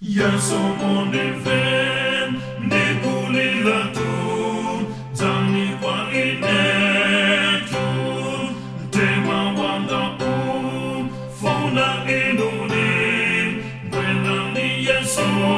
Я суму не вен, не гули la tun, tani wa ine tun, te ma wanda um, fona inunin, wena ni yesu.